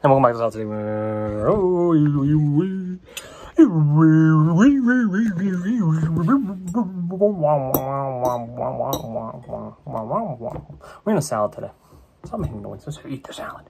En welkom back to South We're in a salad today. Stop making noise. Let's eat the salad.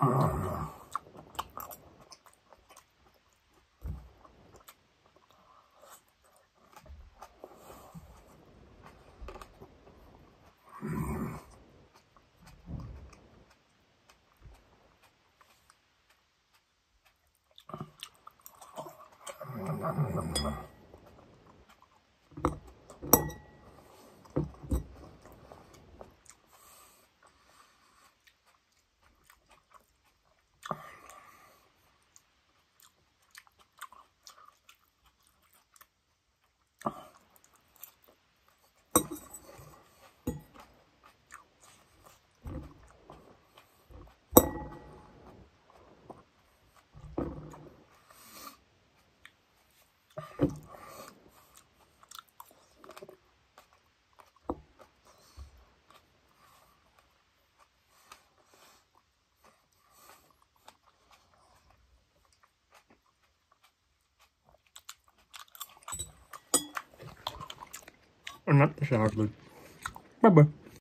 Mm-hmm. Or not the salad, but bye bye.